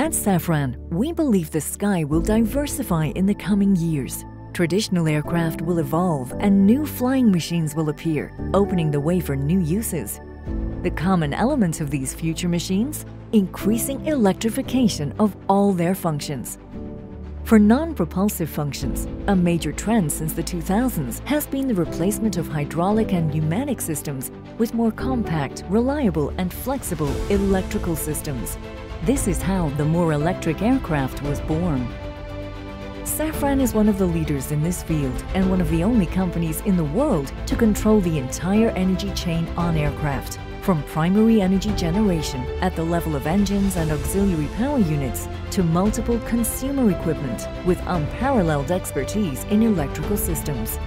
At Safran, we believe the sky will diversify in the coming years. Traditional aircraft will evolve and new flying machines will appear, opening the way for new uses. The common elements of these future machines? Increasing electrification of all their functions. For non-propulsive functions, a major trend since the 2000s has been the replacement of hydraulic and pneumatic systems with more compact, reliable and flexible electrical systems. This is how the more electric aircraft was born. Safran is one of the leaders in this field and one of the only companies in the world to control the entire energy chain on aircraft, from primary energy generation at the level of engines and auxiliary power units to multiple consumer equipment with unparalleled expertise in electrical systems.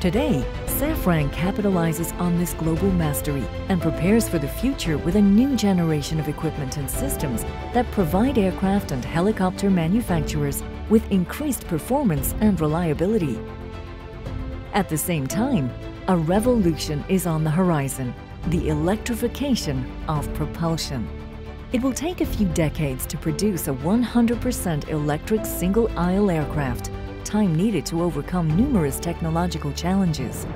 Today, Safran capitalizes on this global mastery and prepares for the future with a new generation of equipment and systems that provide aircraft and helicopter manufacturers with increased performance and reliability. At the same time, a revolution is on the horizon, the electrification of propulsion. It will take a few decades to produce a 100% electric single-aisle aircraft time needed to overcome numerous technological challenges.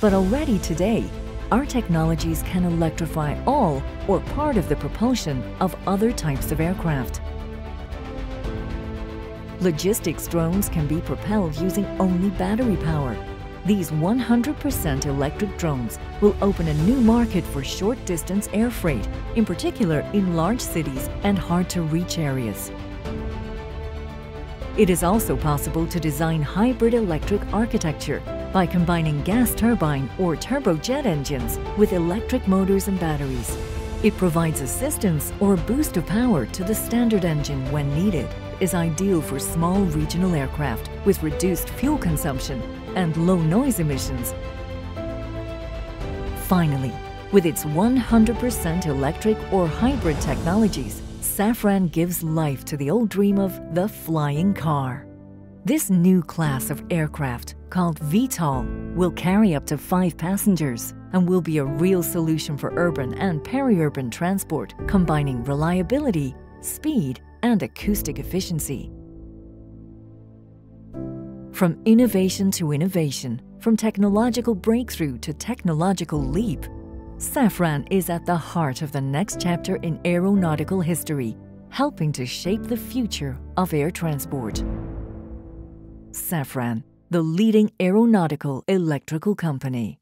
But already today, our technologies can electrify all or part of the propulsion of other types of aircraft. Logistics drones can be propelled using only battery power. These 100% electric drones will open a new market for short-distance air freight, in particular in large cities and hard-to-reach areas. It is also possible to design hybrid electric architecture by combining gas turbine or turbojet engines with electric motors and batteries. It provides assistance or boost of power to the standard engine when needed, is ideal for small regional aircraft with reduced fuel consumption and low noise emissions. Finally, with its 100% electric or hybrid technologies, Safran gives life to the old dream of the flying car. This new class of aircraft, called VTOL, will carry up to five passengers and will be a real solution for urban and peri-urban transport, combining reliability, speed, and acoustic efficiency. From innovation to innovation, from technological breakthrough to technological leap, Safran is at the heart of the next chapter in aeronautical history, helping to shape the future of air transport. Safran, the leading aeronautical electrical company.